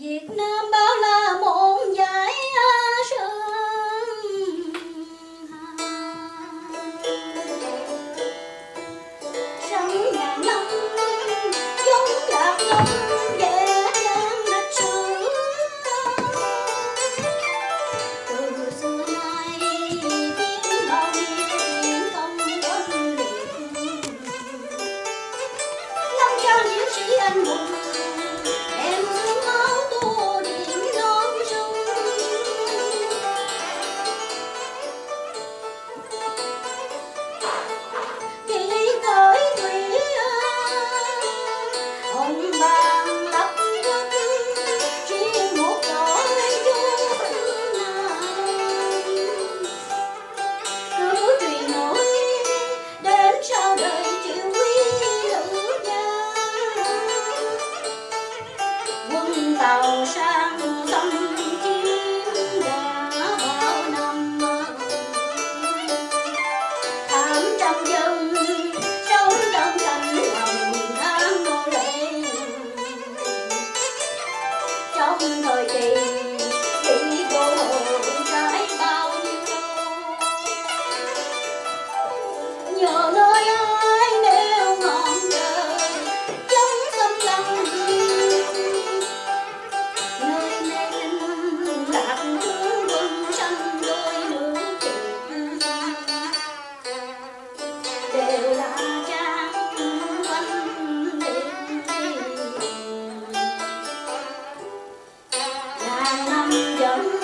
Việt Nam bao la mộng giải sơn Sông nhà năm giống lạc long Hãy subscribe cho kênh Ghiền Mì Gõ Để không bỏ lỡ những video hấp dẫn giàu sang sông chiến đã bao năm thảm trong dân sống trong thành lòng đang nô lên trong thời kỳ lòng dần